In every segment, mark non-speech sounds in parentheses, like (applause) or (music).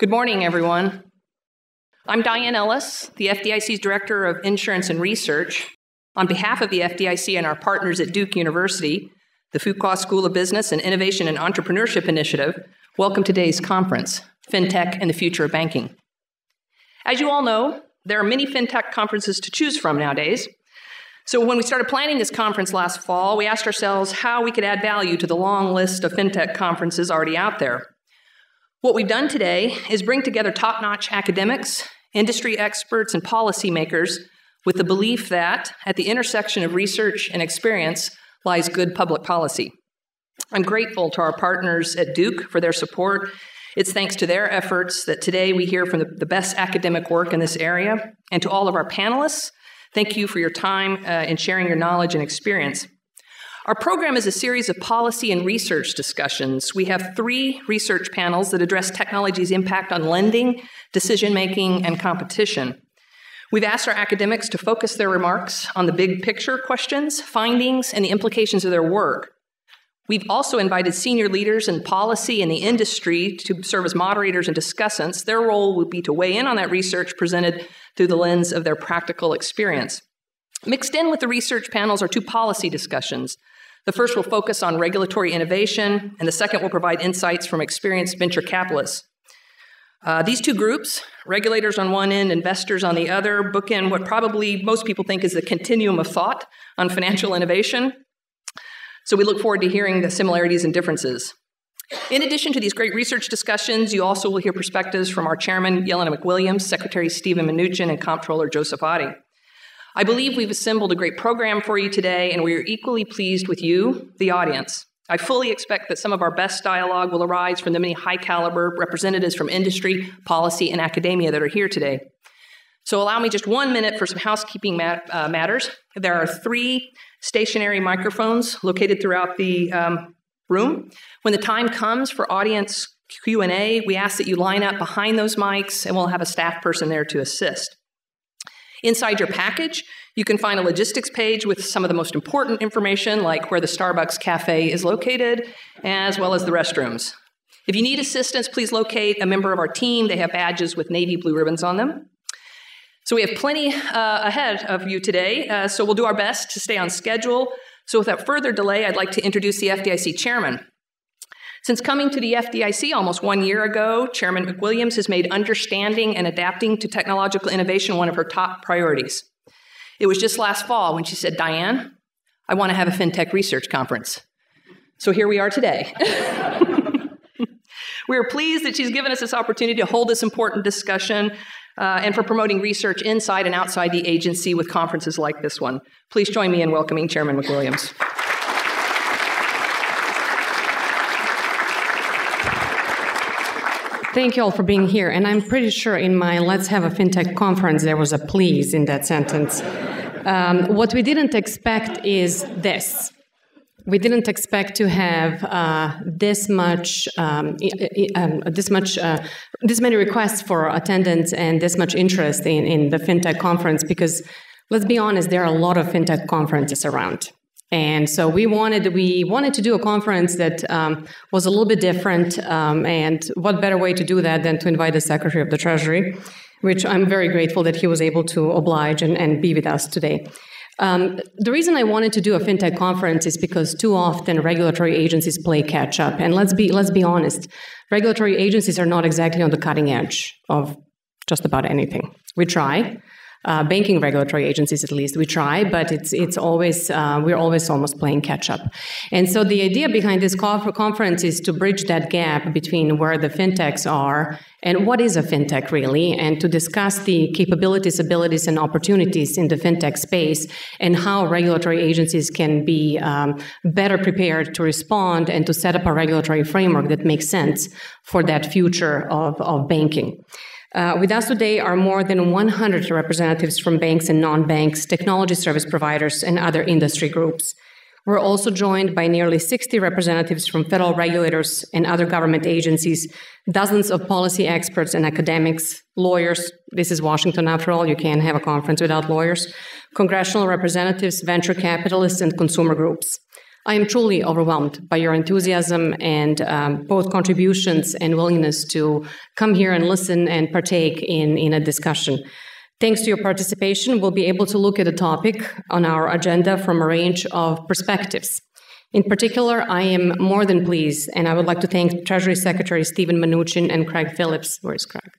Good morning, everyone. I'm Diane Ellis, the FDIC's Director of Insurance and Research. On behalf of the FDIC and our partners at Duke University, the Fuqua School of Business and Innovation and Entrepreneurship Initiative, welcome to today's conference, FinTech and the Future of Banking. As you all know, there are many FinTech conferences to choose from nowadays. So when we started planning this conference last fall, we asked ourselves how we could add value to the long list of FinTech conferences already out there. What we've done today is bring together top notch academics, industry experts, and policymakers with the belief that at the intersection of research and experience lies good public policy. I'm grateful to our partners at Duke for their support. It's thanks to their efforts that today we hear from the, the best academic work in this area. And to all of our panelists, thank you for your time uh, and sharing your knowledge and experience. Our program is a series of policy and research discussions. We have three research panels that address technology's impact on lending, decision making, and competition. We've asked our academics to focus their remarks on the big picture questions, findings, and the implications of their work. We've also invited senior leaders in policy and the industry to serve as moderators and discussants. Their role would be to weigh in on that research presented through the lens of their practical experience. Mixed in with the research panels are two policy discussions. The first will focus on regulatory innovation, and the second will provide insights from experienced venture capitalists. Uh, these two groups, regulators on one end, investors on the other, bookend what probably most people think is the continuum of thought on financial innovation. So we look forward to hearing the similarities and differences. In addition to these great research discussions, you also will hear perspectives from our chairman, Jelena McWilliams, Secretary Steven Mnuchin, and Comptroller Joseph Otting. I believe we've assembled a great program for you today, and we are equally pleased with you, the audience. I fully expect that some of our best dialogue will arise from the many high caliber representatives from industry, policy, and academia that are here today. So, allow me just one minute for some housekeeping mat- uh, matters. There are three stationary microphones located throughout the um, room. When the time comes for audience Q&A, we ask that you line up behind those mics and we'll have a staff person there to assist. Inside your package, you can find a logistics page with some of the most important information, like where the Starbucks cafe is located, as well as the restrooms. If you need assistance, please locate a member of our team. They have badges with navy blue ribbons on them. So we have plenty uh, ahead of you today, uh, so we'll do our best to stay on schedule. So without further delay, I'd like to introduce the FDIC chairman. Since coming to the FDIC almost one year ago, Chairman McWilliams has made understanding and adapting to technological innovation one of her top priorities. It was just last fall when she said, Diane, I want to have a FinTech research conference. So here we are today. (laughs) we are pleased that she's given us this opportunity to hold this important discussion uh, and for promoting research inside and outside the agency with conferences like this one. Please join me in welcoming Chairman McWilliams. Thank you all for being here. And I'm pretty sure in my Let's Have a FinTech conference, there was a please in that sentence. Um, what we didn't expect is this. We didn't expect to have uh, this much, um, um, this much, uh, this many requests for attendance and this much interest in, in the FinTech conference because, let's be honest, there are a lot of FinTech conferences around. And so we wanted we wanted to do a conference that um, was a little bit different. Um, and what better way to do that than to invite the Secretary of the Treasury, which I'm very grateful that he was able to oblige and, and be with us today. Um, the reason I wanted to do a fintech conference is because too often regulatory agencies play catch up, and let's be let's be honest, regulatory agencies are not exactly on the cutting edge of just about anything. We try, uh, banking regulatory agencies at least we try but it's it's always uh, we're always almost playing catch up. And so the idea behind this conference is to bridge that gap between where the fintechs are and what is a fintech really and to discuss the capabilities abilities and opportunities in the fintech space and how regulatory agencies can be um, better prepared to respond and to set up a regulatory framework that makes sense for that future of, of banking uh, with us today are more than 100 representatives from banks and non banks, technology service providers, and other industry groups. We're also joined by nearly 60 representatives from federal regulators and other government agencies, dozens of policy experts and academics, lawyers. This is Washington, after all, you can't have a conference without lawyers, congressional representatives, venture capitalists, and consumer groups. I am truly overwhelmed by your enthusiasm and um, both contributions and willingness to come here and listen and partake in, in a discussion. Thanks to your participation, we'll be able to look at a topic on our agenda from a range of perspectives. In particular, I am more than pleased, and I would like to thank Treasury Secretary Steven Mnuchin and Craig Phillips. Where's Craig?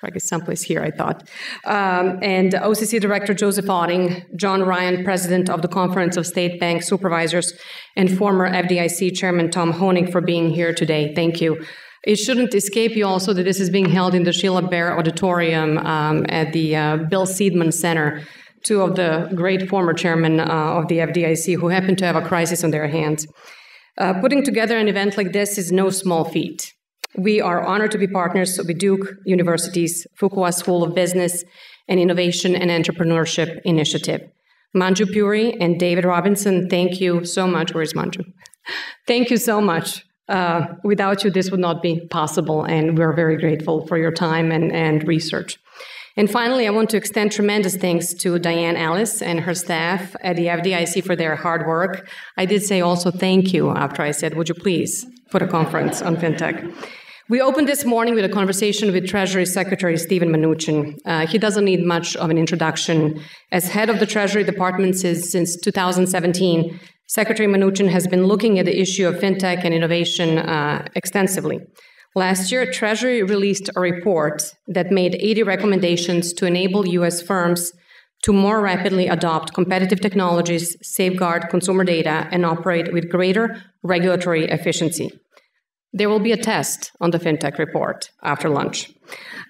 Craig guess someplace here, I thought. Um, and OCC Director Joseph Otting, John Ryan, President of the Conference of State Bank Supervisors, and former FDIC Chairman Tom Hoenig for being here today. Thank you. It shouldn't escape you also that this is being held in the Sheila Bair Auditorium um, at the uh, Bill Seidman Center. Two of the great former chairmen uh, of the FDIC who happen to have a crisis on their hands. Uh, putting together an event like this is no small feat. We are honored to be partners with Duke University's Fuqua School of Business and Innovation and Entrepreneurship Initiative. Manju Puri and David Robinson, thank you so much. Where's Manju? Thank you so much. Uh, without you, this would not be possible, and we're very grateful for your time and, and research. And finally, I want to extend tremendous thanks to Diane Ellis and her staff at the FDIC for their hard work. I did say also thank you after I said, would you please put a conference on fintech? We opened this morning with a conversation with Treasury Secretary Steven Mnuchin. Uh, he doesn't need much of an introduction. As head of the Treasury Department since, since 2017, Secretary Mnuchin has been looking at the issue of fintech and innovation uh, extensively. Last year, Treasury released a report that made 80 recommendations to enable U.S. firms to more rapidly adopt competitive technologies, safeguard consumer data, and operate with greater regulatory efficiency. There will be a test on the FinTech report after lunch.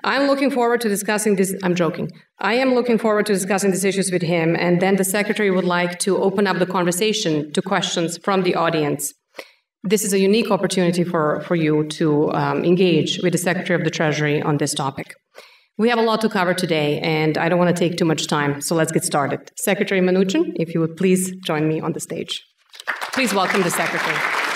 I'm looking forward to discussing this. I'm joking. I am looking forward to discussing these issues with him, and then the Secretary would like to open up the conversation to questions from the audience. This is a unique opportunity for, for you to um, engage with the Secretary of the Treasury on this topic. We have a lot to cover today, and I don't want to take too much time, so let's get started. Secretary Mnuchin, if you would please join me on the stage. Please welcome the Secretary.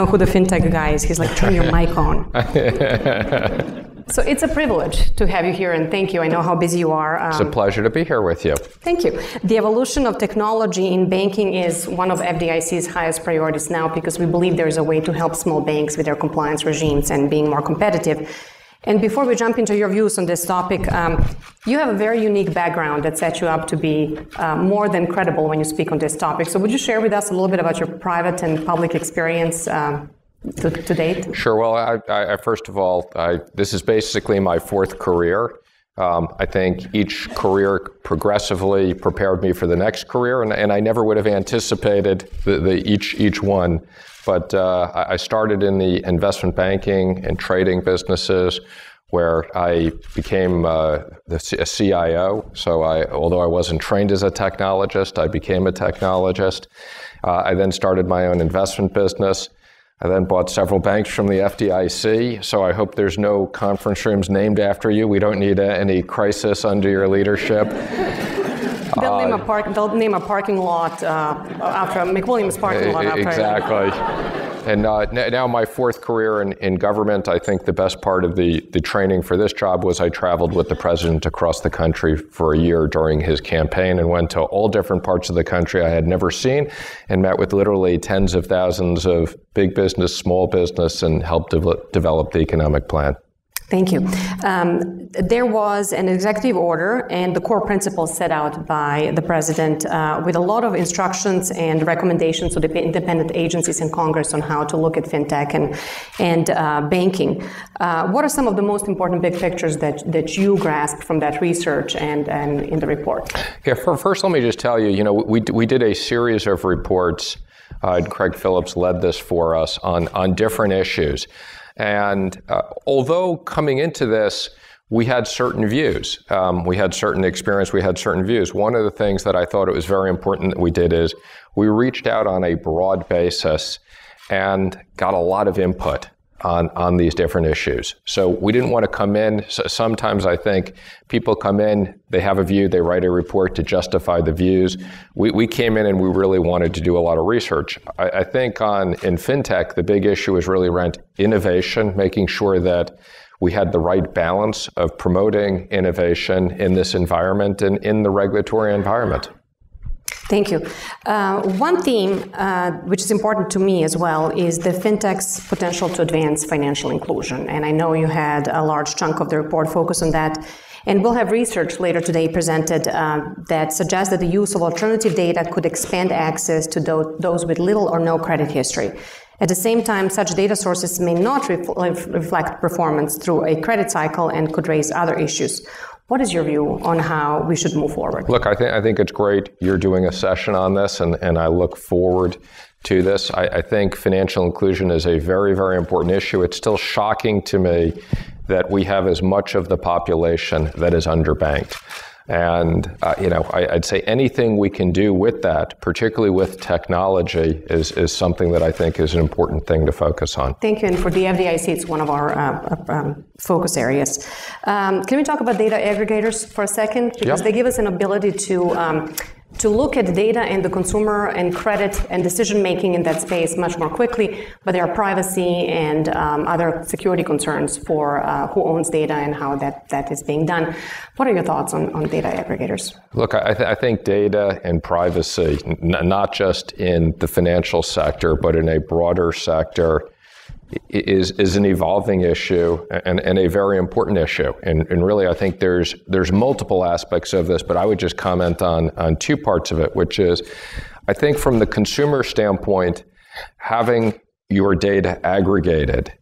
Know who the fintech guy is. He's like, turn your mic on. (laughs) so it's a privilege to have you here, and thank you. I know how busy you are. Um, it's a pleasure to be here with you. Thank you. The evolution of technology in banking is one of FDIC's highest priorities now because we believe there is a way to help small banks with their compliance regimes and being more competitive. And before we jump into your views on this topic, um, you have a very unique background that sets you up to be uh, more than credible when you speak on this topic. So, would you share with us a little bit about your private and public experience? Um, to, to, date? Sure. Well, I, I, first of all, I, this is basically my fourth career. Um, I think each career progressively prepared me for the next career, and, and I never would have anticipated the, the each each one but uh, I started in the investment banking and trading businesses where I became uh, the, a CIO. So I, although I wasn't trained as a technologist, I became a technologist. Uh, I then started my own investment business. I then bought several banks from the FDIC. So I hope there's no conference rooms named after you. We don't need a, any crisis under your leadership. They'll, name, a park, they'll name a parking lot uh, after McWilliams parking lot. After exactly. And uh, now my fourth career in, in government, I think the best part of the, the training for this job was I traveled with the president across the country for a year during his campaign and went to all different parts of the country I had never seen and met with literally tens of thousands of big business, small business, and helped de- develop the economic plan. Thank you. Um, there was an executive order and the core principles set out by the president uh, with a lot of instructions and recommendations to the independent agencies in Congress on how to look at fintech and, and uh, banking. Uh, what are some of the most important big pictures that, that you grasped from that research and, and in the report? Yeah, for, first, let me just tell you, you know, we, we did a series of reports. Uh, Craig Phillips led this for us on, on different issues. And uh, although coming into this, we had certain views. Um, we had certain experience. We had certain views. One of the things that I thought it was very important that we did is we reached out on a broad basis and got a lot of input on, on these different issues. So we didn't want to come in. So sometimes I think people come in, they have a view, they write a report to justify the views. We, we came in and we really wanted to do a lot of research. I, I think on in fintech, the big issue is really around innovation, making sure that we had the right balance of promoting innovation in this environment and in the regulatory environment. Thank you. Uh, one theme uh, which is important to me as well is the fintech's potential to advance financial inclusion. And I know you had a large chunk of the report focused on that. And we'll have research later today presented uh, that suggests that the use of alternative data could expand access to those with little or no credit history. At the same time, such data sources may not ref- reflect performance through a credit cycle and could raise other issues. What is your view on how we should move forward? Look, I think I think it's great you're doing a session on this, and, and I look forward to this. I, I think financial inclusion is a very, very important issue. It's still shocking to me that we have as much of the population that is underbanked. And uh, you know, I, would say anything we can do with that, particularly with technology, is, is something that I think is an important thing to focus on. Thank you. And for the FDIC, it's one of our uh, uh, um, focus areas. Um, can we talk about data aggregators for a second? Because yep. they give us an ability to um, to look at data and the consumer and credit and decision making in that space much more quickly, but there are privacy and um, other security concerns for uh, who owns data and how that, that is being done. What are your thoughts on, on data aggregators? Look, I, th- I think data and privacy, n- not just in the financial sector, but in a broader sector, is is an evolving issue and, and a very important issue. And, and really, I think there's there's multiple aspects of this, but I would just comment on on two parts of it, which is, I think from the consumer standpoint, having your data aggregated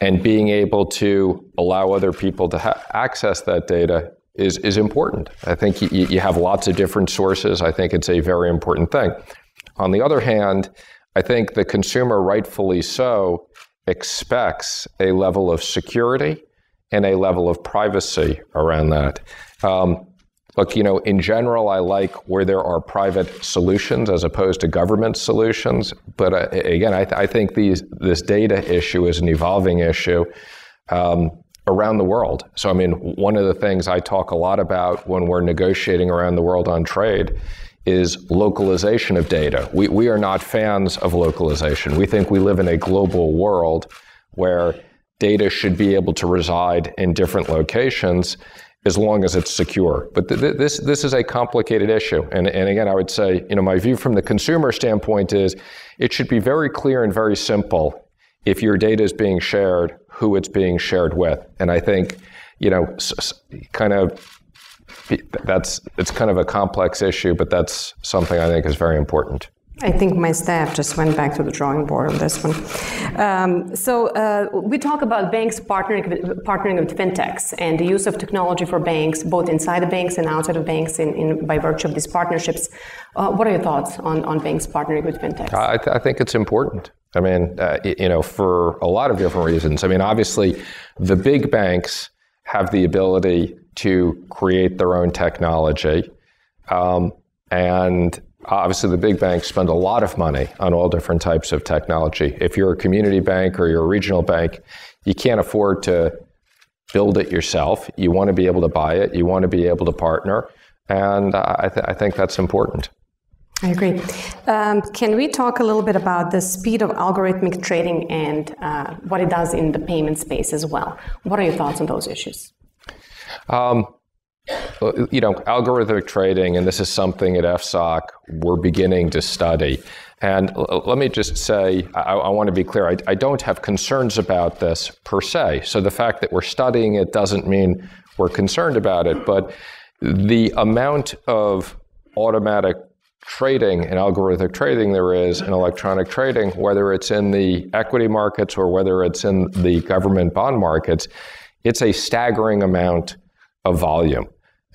and being able to allow other people to ha- access that data is is important. I think you, you have lots of different sources. I think it's a very important thing. On the other hand, I think the consumer, rightfully so, expects a level of security and a level of privacy around that. Um, look, you know, in general, I like where there are private solutions as opposed to government solutions. But uh, again, I, th- I, think these this data issue is an evolving issue. Um, around the world. So, I mean, one of the things I talk a lot about when we're negotiating around the world on trade is localization of data. We, we are not fans of localization. We think we live in a global world where data should be able to reside in different locations as long as it's secure. But th- this, this is a complicated issue. And, and again, I would say, you know, my view from the consumer standpoint is it should be very clear and very simple if your data is being shared, who it's being shared with. And I think, you know, s- kind of that's it's kind of a complex issue, but that's something I think is very important. I think my staff just went back to the drawing board on this one. Um, so uh, we talk about banks partnering with, partnering with fintechs and the use of technology for banks, both inside the banks and outside of banks, in, in by virtue of these partnerships. Uh, what are your thoughts on, on banks partnering with fintechs? I, th- I think it's important. I mean, uh, you know, for a lot of different reasons. I mean, obviously, the big banks have the ability to create their own technology. Um, and obviously, the big banks spend a lot of money on all different types of technology. If you're a community bank or you're a regional bank, you can't afford to build it yourself. You want to be able to buy it, you want to be able to partner. And I, th- I think that's important. I agree. Um, can we talk a little bit about the speed of algorithmic trading and uh, what it does in the payment space as well? What are your thoughts on those issues? Um, you know, algorithmic trading, and this is something at FSOC we're beginning to study. And l- let me just say, I, I want to be clear, I, I, don't have concerns about this per se. So the fact that we're studying it doesn't mean we're concerned about it. But the amount of automatic trading and algorithmic trading there is in electronic trading, whether it's in the equity markets or whether it's in the government bond markets, it's a staggering amount of volume.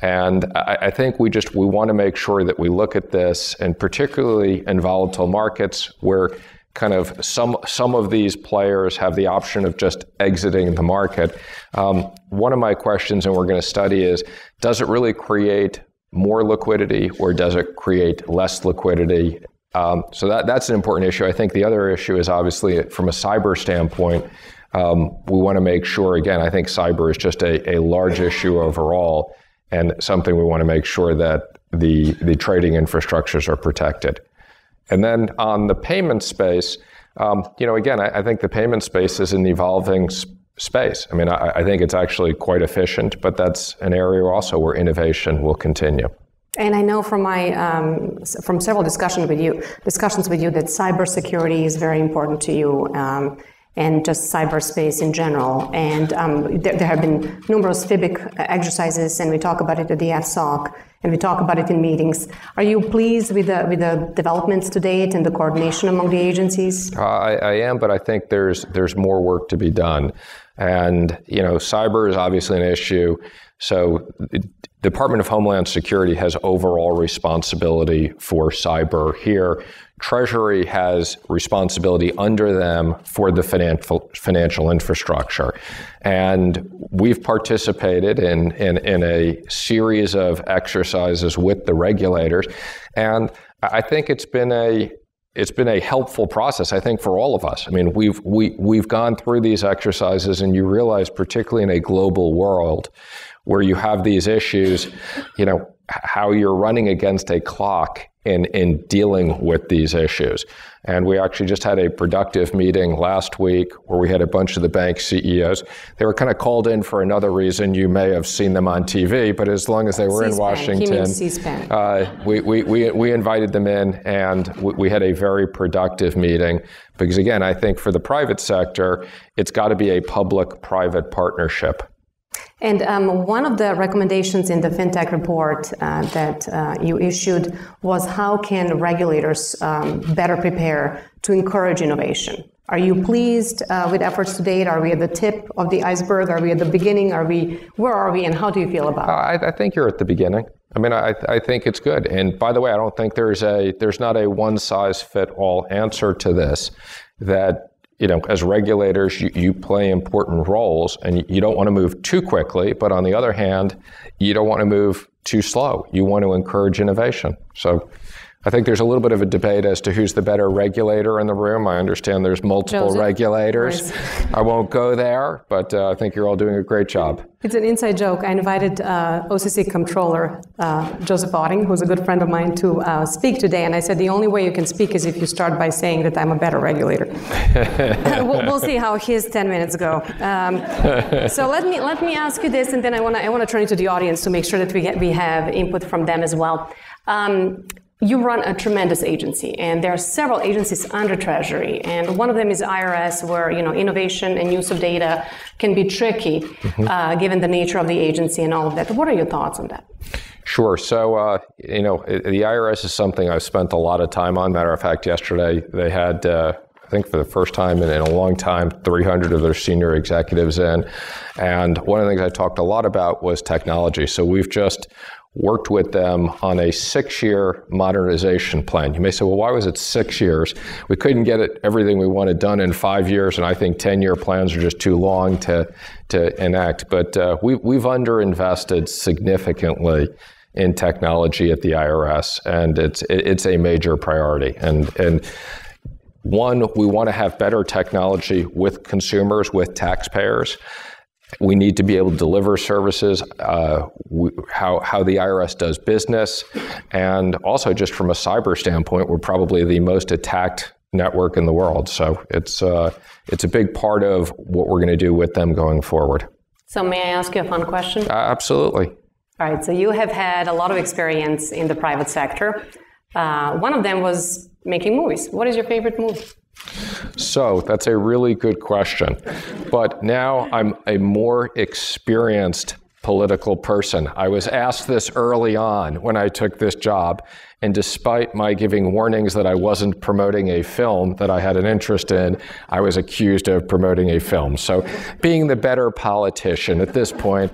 And I, I, think we just we want to make sure that we look at this, and particularly in volatile markets where kind of some some of these players have the option of just exiting the market. Um, one of my questions, and we're going to study, is does it really create more liquidity, or does it create less liquidity? Um, so that that's an important issue. I think the other issue is obviously from a cyber standpoint. Um, we want to make sure, again, I think cyber is just a, a large issue overall and something we want to make sure that the, the trading infrastructures are protected. And then on the payment space, um, you know, again, I, I, think the payment space is an evolving sp- space. I mean, I, I, think it's actually quite efficient, but that's an area also where innovation will continue. And I know from my um, from several discussions with you discussions with you that cybersecurity is very important to you. Um, and just cyberspace in general. And um, there, there, have been numerous FIBIC exercises, and we talk about it at the FSOC, and we talk about it in meetings. Are you pleased with the, with the developments to date and the coordination among the agencies? Uh, I, I am, but I think there's there's more work to be done. And you know, cyber is obviously an issue. So, the Department of Homeland Security has overall responsibility for cyber here. Treasury has responsibility under them for the financial financial infrastructure, and we've participated in, in in a series of exercises with the regulators, and I think it's been a it's been a helpful process, I think, for all of us. I mean, we've we we've gone through these exercises, and you realize, particularly in a global world, where you have these issues, you know, how you're running against a clock in, in dealing with these issues. And we actually just had a productive meeting last week where we had a bunch of the bank CEOs. They were kind of called in for another reason. You may have seen them on TV, but as long as they were C-SPAN. in Washington, uh, we, we, we, we invited them in and we, we had a very productive meeting. Because again, I think for the private sector, it's got to be a public private partnership. And um, one of the recommendations in the FinTech report uh, that uh, you issued was how can regulators um, better prepare to encourage innovation? Are you pleased uh, with efforts to date? Are we at the tip of the iceberg? Are we at the beginning? Are we where are we, and how do you feel about it? I, I think you're at the beginning. I mean, I, I think it's good. And by the way, I don't think there's a there's not a one size fit all answer to this. That you know, as regulators, you, you play important roles and you don't want to move too quickly, but on the other hand, you don't want to move too slow. You want to encourage innovation. So I think there's a little bit of a debate as to who's the better regulator in the room. I understand there's multiple Joseph. regulators. I won't go there, but uh, I think you're all doing a great job. It's an inside joke. I invited uh, OCC comptroller uh, Joseph Otting, who's a good friend of mine, to uh, speak today. And I said the only way you can speak is if you start by saying that I'm a better regulator. (laughs) we'll, we'll, see how his 10 minutes go. Um, so let me let me ask you this, and then I want to I want to turn it to the audience to make sure that we get we have input from them as well. Um, you run a tremendous agency and there are several agencies under treasury and one of them is irs where you know innovation and use of data can be tricky mm-hmm. uh, given the nature of the agency and all of that what are your thoughts on that Sure. So, uh, you know, the IRS is something I've spent a lot of time on. Matter of fact, yesterday they had, uh, I think for the first time in, in, a long time, 300 of their senior executives in. And one of the things I talked a lot about was technology. So we've just worked with them on a six year modernization plan. You may say, well, why was it six years? We couldn't get it, everything we wanted done in five years, and I think 10 year plans are just too long to, to enact. But uh, we, we've underinvested significantly in technology at the IRS, and it's, it's a major priority. And, and one, we want to have better technology with consumers, with taxpayers. We need to be able to deliver services, uh, we, how, how the IRS does business, and also just from a cyber standpoint, we're probably the most attacked network in the world. So it's, uh, it's a big part of what we're going to do with them going forward. So, may I ask you a fun question? Uh, absolutely. All right, so you have had a lot of experience in the private sector. Uh, one of them was making movies. What is your favorite movie? So that's a really good question. But now I'm a more experienced political person. I was asked this early on when I took this job, and despite my giving warnings that I wasn't promoting a film that I had an interest in, I was accused of promoting a film. So, being the better politician at this point,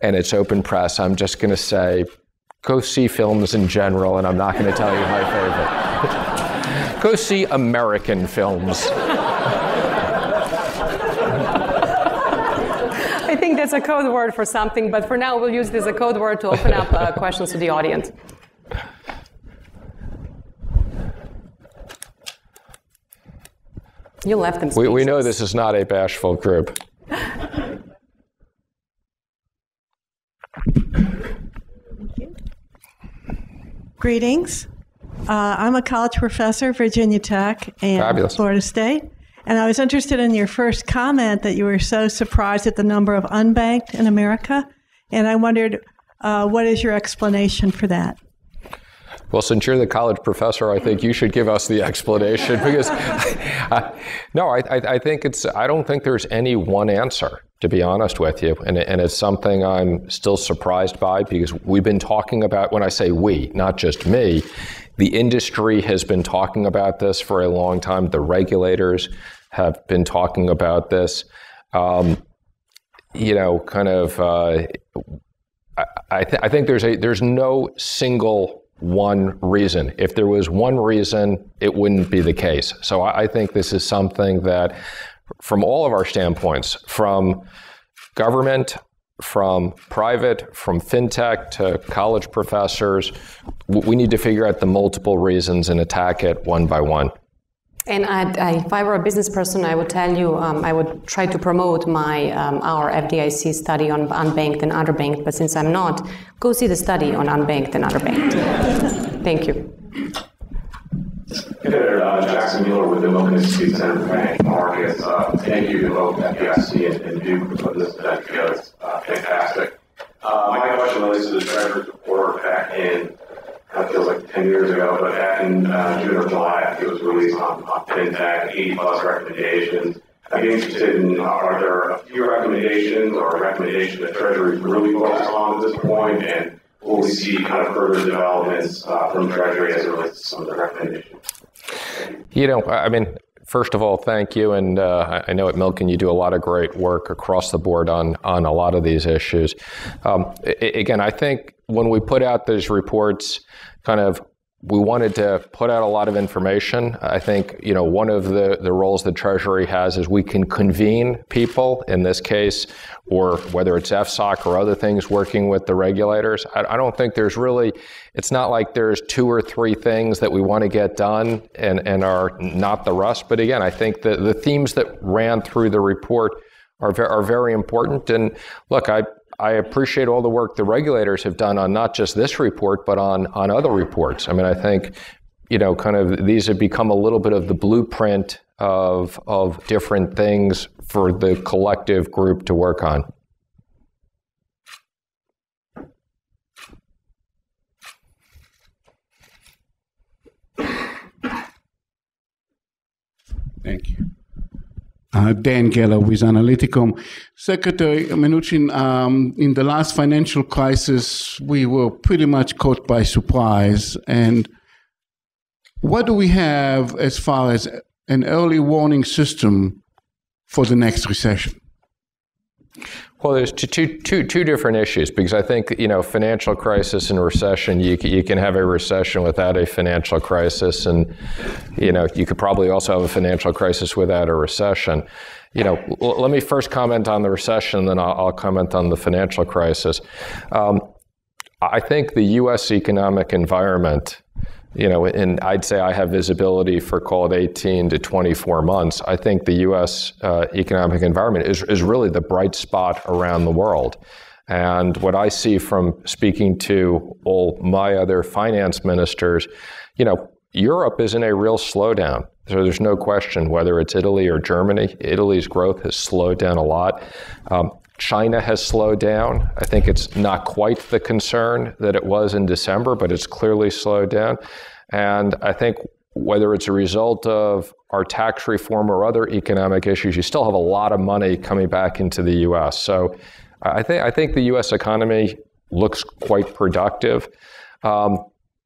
and it's open press, I'm just going to say go see films in general, and I'm not going to tell you my favorite. (laughs) Go see American films. I think that's a code word for something, but for now we'll use this as a code word to open up uh, questions to the audience. You left them. We, we know this is not a bashful group. Greetings. Uh, I'm a college professor, Virginia Tech and Fabulous. Florida State. And I was interested in your first comment that you were so surprised at the number of unbanked in America. And I wondered, uh, what is your explanation for that? Well, since you're the college professor, I think you should give us the (laughs) explanation because, (laughs) no, I, I, think it's, I don't think there's any one answer, to be honest with you. And, and it's something I'm still surprised by because we've been talking about, when I say we, not just me, the industry has been talking about this for a long time. The regulators have been talking about this. Um, you know, kind of, uh, I, th- I think there's a there's no single one reason. If there was one reason, it wouldn't be the case. So I, I think this is something that, from all of our standpoints, from government, from private, from fintech to college professors, we need to figure out the multiple reasons and attack it one by one. And I, if I were a business person, I would tell you um, I would try to promote my um, our FDIC study on unbanked and underbanked. But since I'm not, go see the study on unbanked and underbanked. Thank you. Hey there, uh, Jackson Mueller with the Milken Institute Center for Financial Markets. Uh, thank you to both FDIC and, and Duke for putting this event together. It's uh, fantastic. Uh, my question relates to the Treasury report back in that feels like 10 years ago, but back in uh, June or July, I think it was released on, on FinTech, 80 plus recommendations. I'd be interested in are there a few recommendations or a recommendation that Treasury is really focused on at this point, and will we see kind of further developments uh, from Treasury as it relates to some of the recommendations? You know, I mean, first of all, thank you. And uh, I know at Milken you do a lot of great work across the board on, on a lot of these issues. Um, again, I think when we put out these reports, kind of we wanted to put out a lot of information. I think you know one of the, the roles the Treasury has is we can convene people in this case, or whether it's FSOC or other things, working with the regulators. I, I don't think there's really. It's not like there's two or three things that we want to get done and, and are not the rest. But again, I think the, the themes that ran through the report are, are very important. And look, I I appreciate all the work the regulators have done on not just this report, but on, on other reports. I mean, I think, you know, kind of these have become a little bit of the blueprint of, of different things for the collective group to work on. Thank you. Uh, Dan Geller with Analyticom. Secretary Mnuchin, um, in the last financial crisis, we were pretty much caught by surprise. And what do we have as far as an early warning system for the next recession? Well, there's two, two, two, two different issues because I think you know financial crisis and recession. You you can have a recession without a financial crisis, and you know you could probably also have a financial crisis without a recession. You know, l- let me first comment on the recession, then I'll, I'll comment on the financial crisis. Um, I think the U.S. economic environment you know, and I'd say I have visibility for call it 18 to 24 months. I think the U.S. Uh, economic environment is, is really the bright spot around the world. And what I see from speaking to all my other finance ministers, you know, Europe is in a real slowdown. So there's no question whether it's Italy or Germany. Italy's growth has slowed down a lot. Um, China has slowed down. I think it's not quite the concern that it was in December, but it's clearly slowed down. And I think whether it's a result of our tax reform or other economic issues, you still have a lot of money coming back into the U.S. So I think I think the U.S. economy looks quite productive. Um,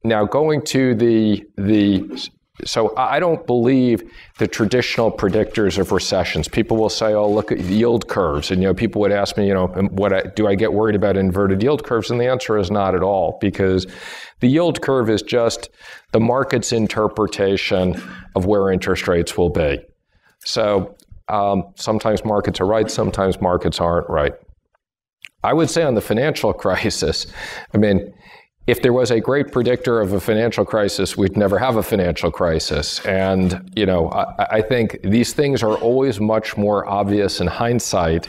now, going to the the so I don't believe the traditional predictors of recessions. People will say, "Oh, look at yield curves," and you know, people would ask me, you know, what I, do I get worried about inverted yield curves? And the answer is not at all, because the yield curve is just the market's interpretation of where interest rates will be. So um, sometimes markets are right, sometimes markets aren't right. I would say on the financial (laughs) crisis, I mean, if there was a great predictor of a financial crisis, we'd never have a financial crisis. And, you know, I, I, think these things are always much more obvious in hindsight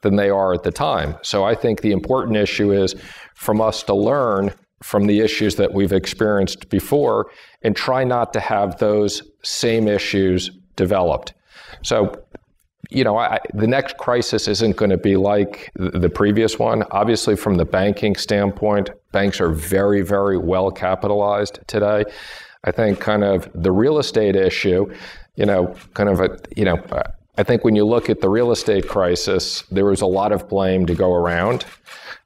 than they are at the time. So I think the important issue is from us to learn from the issues that we've experienced before and try not to have those same issues developed. So you know, I, the next crisis isn't going to be like the previous one. Obviously, from the banking standpoint, banks are very, very well capitalized today. I think kind of the real estate issue, you know, kind of a, you know, I think when you look at the real estate crisis, there was a lot of blame to go around.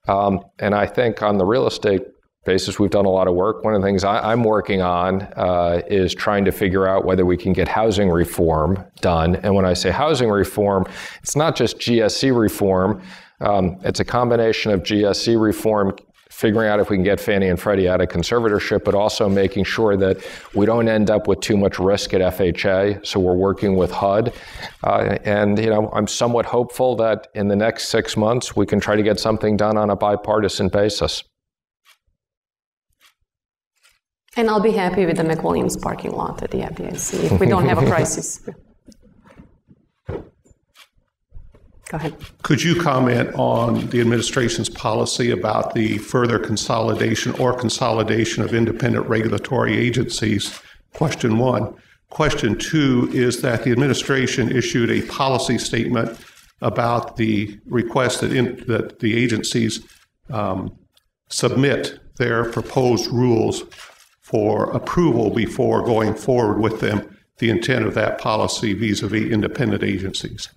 Um, and I think on the real estate basis, we've done a lot of work. One of the things I, am working on uh, is trying to figure out whether we can get housing reform done. And when I say housing reform, it's not just GSE reform. Um, it's a combination of GSE reform, figuring out if we can get Fannie and Freddie out of conservatorship, but also making sure that we don't end up with too much risk at FHA. So we're working with HUD, uh, and you know I'm somewhat hopeful that in the next six months we can try to get something done on a bipartisan basis. And I'll be happy with the McWilliams parking lot at the FDIC if we don't have a (laughs) crisis. Go ahead. Could you comment on the administration's policy about the further consolidation or consolidation of independent regulatory agencies? Question one. Question two is that the administration issued a policy statement about the request that, in, that the agencies um, submit their proposed rules for approval before going forward with them the intent of that policy vis-a-vis independent agencies.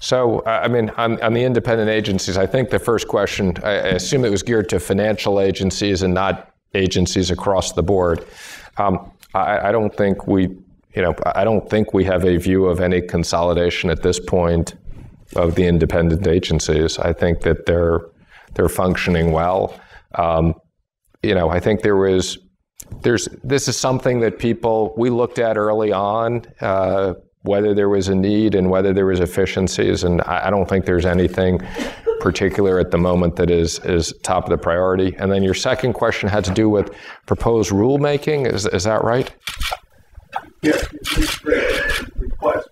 So, I mean, on, on, the independent agencies, I think the first question, I, assume it was geared to financial agencies and not agencies across the board. Um, I, I, don't think we, you know, I don't think we have a view of any consolidation at this point of the independent agencies. I think that they're they're functioning well. Um, you know, I think there was there's this is something that people we looked at early on uh, whether there was a need and whether there was efficiencies and I, I, don't think there's anything particular at the moment that is is top of the priority. And then your second question had to do with proposed rulemaking. Is, is that right? Yes request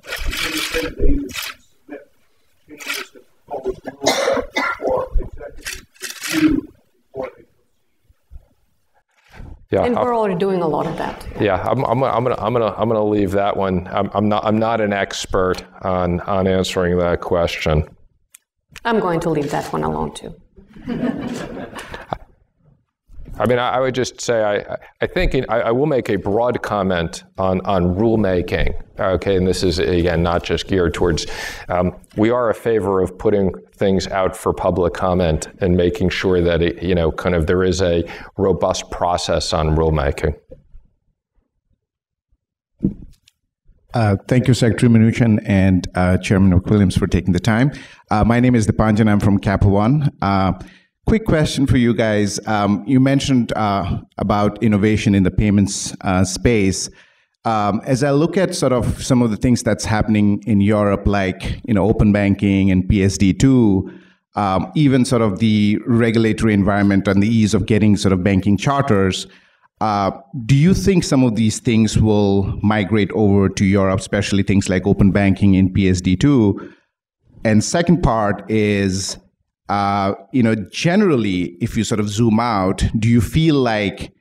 yeah, and we're already doing a lot of that. Yeah, I'm, I'm, I'm gonna I'm gonna I'm gonna leave that one. I'm, I'm not I'm not an expert on on answering that question. I'm going to leave that one alone too. (laughs) I mean, I, I, would just say I, I think I, I, will make a broad comment on, on rulemaking. Okay, and this is again not just geared towards. Um, we are a favor of putting things out for public comment and making sure that it, you know, kind of there is a robust process on rulemaking. Uh, thank you, Secretary Mnuchin and uh, Chairman McWilliams, for taking the time. Uh, my name is Dipanjan. I'm from Capital One. Quick question for you guys. Um, you mentioned uh, about innovation in the payments uh, space. Um, as I look at sort of some of the things that's happening in Europe, like you know open banking and PSD2, um, even sort of the regulatory environment and the ease of getting sort of banking charters, uh, do you think some of these things will migrate over to Europe, especially things like open banking in PSD2? And second part is uh, you know, generally, if you sort of zoom out, do you feel like,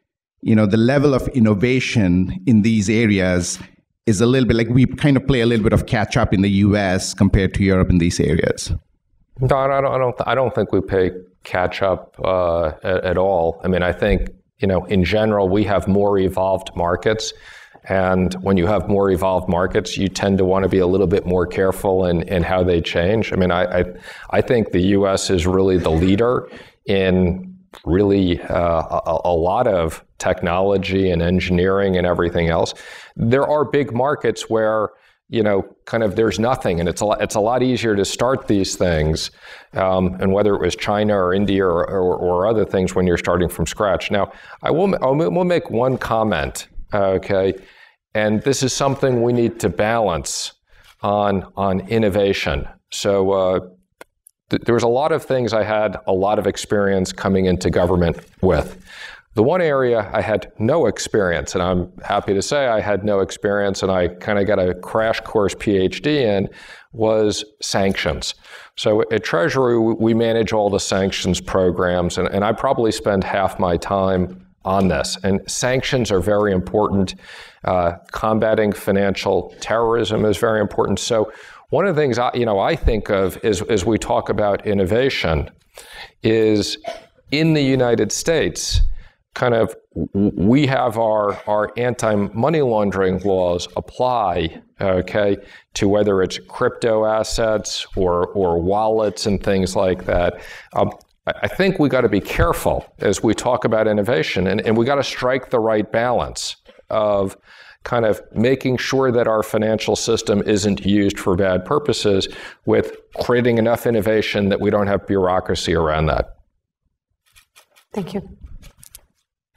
you know, the level of innovation in these areas is a little bit like we kind of play a little bit of catch up in the U.S. compared to Europe in these areas? No, I don't. I don't, I don't think we play catch up uh, at, at all. I mean, I think you know, in general, we have more evolved markets. And when you have more evolved markets, you tend to want to be a little bit more careful in, in how they change. I mean, I, I, I think the US is really the leader in really uh, a, a, lot of technology and engineering and everything else. There are big markets where you know, kind of there's nothing, and it's a lot, it's a lot easier to start these things, um, and whether it was China or India or, or, or, other things when you're starting from scratch. Now, I will, I will make one comment Okay. And this is something we need to balance on, on innovation. So, uh, th- there was a lot of things I had a lot of experience coming into government with. The one area I had no experience, and I'm happy to say I had no experience, and I kind of got a crash course PhD in, was sanctions. So at Treasury, we manage all the sanctions programs, and, and I probably spend half my time on this. And sanctions are very important. Uh, combating financial terrorism is very important. So one of the things I, you know I think of is as we talk about innovation is in the United States kind of we have our, our anti-money laundering laws apply okay to whether it's crypto assets or, or wallets and things like that um, I think we got to be careful as we talk about innovation and, and we got to strike the right balance of kind of making sure that our financial system isn't used for bad purposes with creating enough innovation that we don't have bureaucracy around that. Thank you.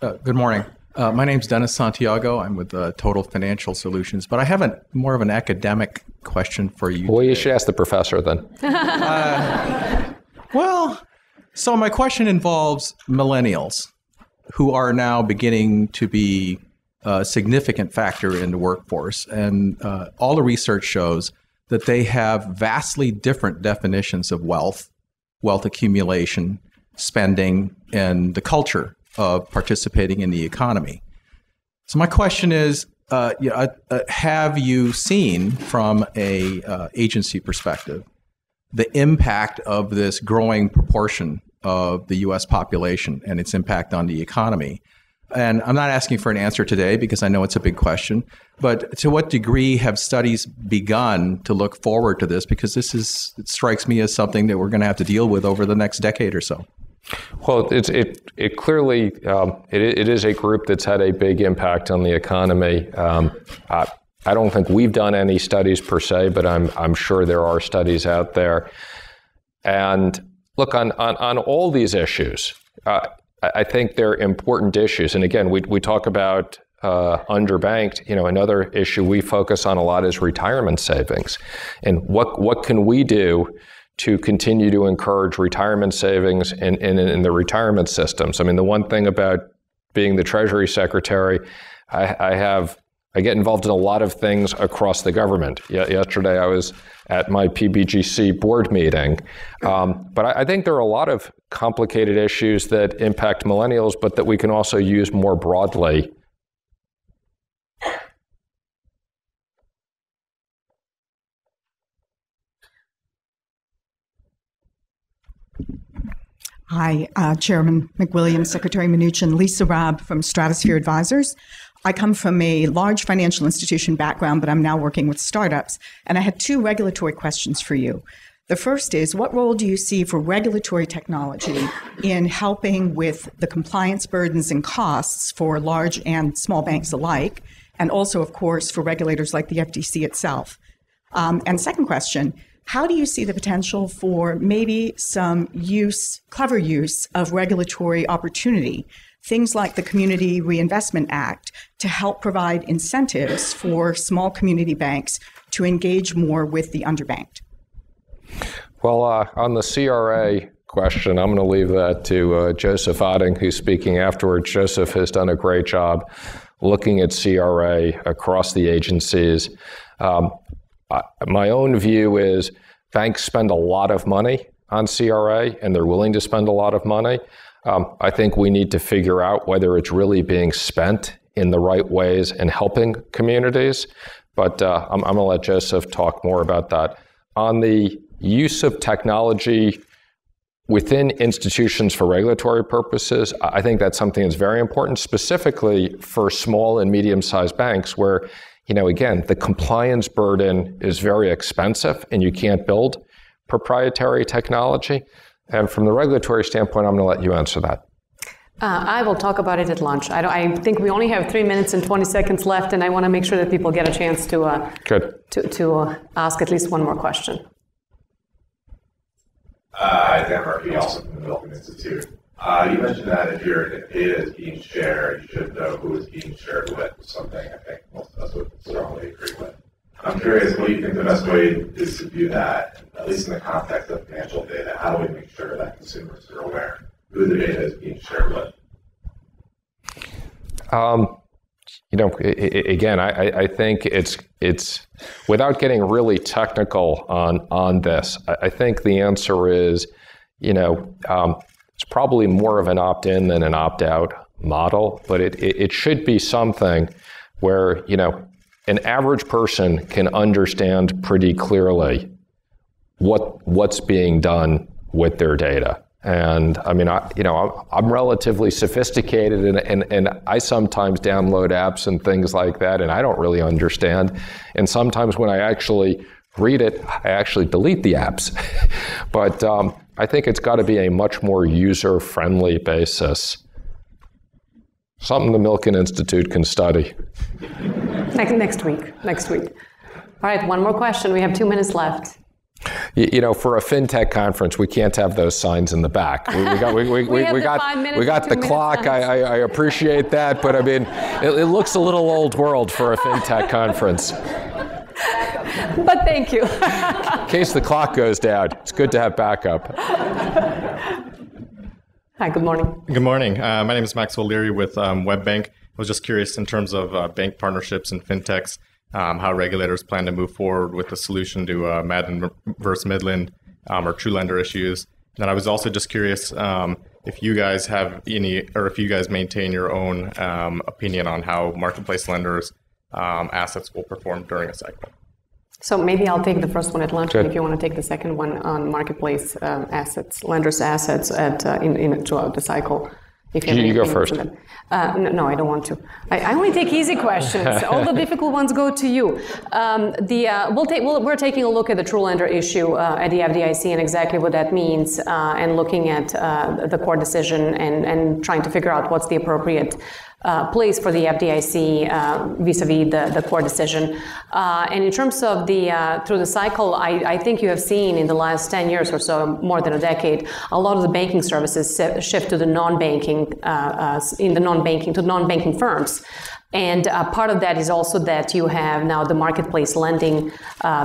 Uh, good morning. Uh, my name is Dennis Santiago. I'm with uh, Total Financial Solutions, but I have a, more of an academic question for you. Well, today. you should ask the professor then. (laughs) Uh, well, so my question involves millennials who are now beginning to be a significant factor in the workforce. And uh, all the research shows that they have vastly different definitions of wealth, wealth accumulation, spending, and the culture of participating in the economy. So my question is, uh, you know, uh, uh have you seen from a uh, agency perspective the impact of this growing proportion of the U.S. population and its impact on the economy? And I'm not asking for an answer today because I know it's a big question, but to what degree have studies begun to look forward to this? Because this is, it strikes me as something that we're going to have to deal with over the next decade or so. Well, it's, it, it clearly um, it, it is a group that's had a big impact on the economy. Um, I don't think we've done any studies per se, but I'm, I'm sure there are studies out there. And look, on, on, on all these issues, uh, I think they're important issues. And again, we, we talk about uh, underbanked. You know, another issue we focus on a lot is retirement savings, and what what can we do to continue to encourage retirement savings in, in, in the retirement systems? I mean, the one thing about being the Treasury Secretary, I, I have I get involved in a lot of things across the government. yesterday, I was at my PBGC board meeting. Um, but I, I, think there are a lot of complicated issues that impact millennials, but that we can also use more broadly. Hi, uh, Chairman McWilliams, Secretary Mnuchin, Lisa Raab from Stratosphere Advisors. I come from a large financial institution background, but I'm now working with startups. And I had two regulatory questions for you. The first is what role do you see for regulatory technology in helping with the compliance burdens and costs for large and small banks alike, and also, of course, for regulators like the FDIC itself? Um, and second question, how do you see the potential for maybe some use, clever use of regulatory opportunity things like the Community Reinvestment Act to help provide incentives for small community banks to engage more with the underbanked? Well, uh, on the CRA question, I'm going to leave that to uh, Joseph Otting, who's speaking afterwards. Joseph has done a great job looking at CRA across the agencies. Um, I, my own view is banks spend a lot of money on CRA and they're willing to spend a lot of money. Um, I think we need to figure out whether it's really being spent in the right ways and helping communities. But uh, I'm, I'm going to let Joseph talk more about that. On the use of technology within institutions for regulatory purposes, I think that's something that's very important, specifically for small and medium sized banks where, you know, again, the compliance burden is very expensive and you can't build proprietary technology. And from the regulatory standpoint, I'm going to let you answer that. Uh, I will talk about it at lunch. I, I, think we only have three minutes and 20 seconds left, and I want to make sure that people get a chance to uh, Good. to, to uh, ask at least one more question. Uh, Dan Murphy, also from the Milken Institute. Uh, you mentioned that if your data is being shared, you should know who is being shared with. Something I think most of us would strongly agree with. I'm curious, what do you think the best way is to do that, at least in the context of financial data? How do we make sure that consumers are aware who the data is being shared with? Um, you know, again, I, I, think it's it's without getting really technical on on this. I, think the answer is, you know, um, it's probably more of an opt-in than an opt-out model, but it, it, it should be something where you know an average person can understand pretty clearly what what's being done with their data. And I mean, I, you know, I'm, relatively sophisticated, and, and, and I sometimes download apps and things like that, and I don't really understand. And sometimes when I actually read it, I actually delete the apps. (laughs) but um, I think it's got to be a much more user-friendly basis. Something the Milken Institute can study. (laughs) Next, next week. Next week. All right, one more question. We have two minutes left. You, know, for a fintech conference, we can't have those signs in the back. We, we got, we, we, (laughs) we, we got, we got the clock. I, I, I, appreciate that, but I mean, it, it looks a little old world for a fintech conference. (laughs) But thank you. in case the clock goes down, it's good to have backup. Hi, good morning. Good morning. Uh, my name is Max O'Leary with um, WebBank. I was just curious in terms of uh, bank partnerships and fintechs um, how regulators plan to move forward with the solution to uh, Madden versus Midland um, or TrueLender issues. And I was also just curious um, if you guys have any, or if you guys maintain your own um, opinion on how marketplace lenders' um, assets will perform during a cycle. So maybe I'll take the first one at lunch, and if you want to take the second one on marketplace um, assets, lenders' assets at uh, in, in throughout the cycle. If you, you go first. Uh, no, no, I don't want to. I, I only take easy questions. (laughs) All the difficult ones go to you. Um, the uh, we'll take. we we are taking a look at the TrueLender issue uh, at the FDIC and exactly what that means, uh, and looking at uh, the court decision and and trying to figure out what's the appropriate uh, place for the FDIC uh, vis-a-vis the, the court decision. Uh, and in terms of the uh, through the cycle, I, I, think you have seen in the last 10 years or so, more than a decade, a lot of the banking services shift to the non-banking, uh, uh, in the non-banking, to non-banking firms. And part of that is also that you have now the marketplace lending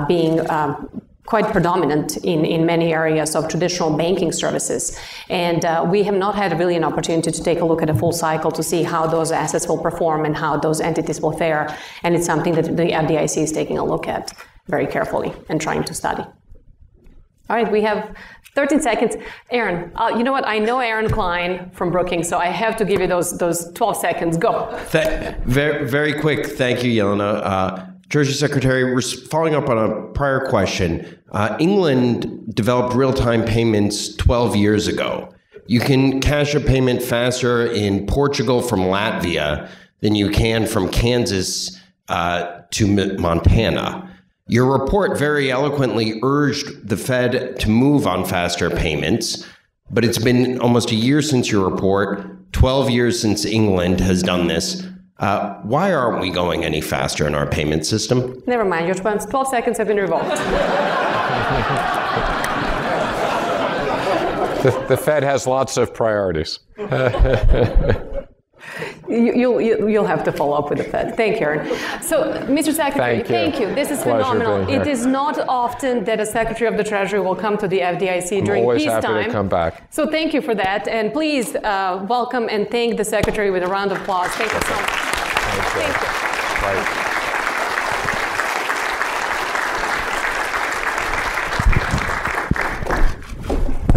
being um, quite predominant in, in many areas of traditional banking services. And uh, we have not had really an opportunity to take a look at a full cycle to see how those assets will perform and how those entities will fare. And it's something that the FDIC is taking a look at very carefully and trying to study. All right, we have 13 seconds. Aaron, uh, you know what? I know Aaron Klein from Brookings, so I have to give you those those 12 seconds. Go. Th- very, very quick. Thank you, Jelena. Uh, Treasury Secretary, we're following up on a prior question, uh, England developed real time payments 12 years ago. You can cash a payment faster in Portugal from Latvia than you can from Kansas uh, to Montana. Your report very eloquently urged the Fed to move on faster payments, but it's been almost a year since your report, 12 years since England has done this. Uh, why aren't we going any faster in our payment system? Never mind, your 12 seconds have been revoked. (laughs) the, the Fed has lots of priorities. (laughs) You, you'll, you'll have to follow up with the Fed. Thank you, Aaron. So, Mr. Secretary, thank you. Thank you. This is Pleasure phenomenal. It is not often that a Secretary of the Treasury will come to the FDIC I'm during always peacetime. happy to come back. So, thank you for that, and please uh, welcome and thank the Secretary with a round of applause. Thank you so much. Thank you. Thank you. Right.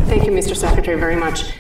Thank you, Mr. Secretary, very much.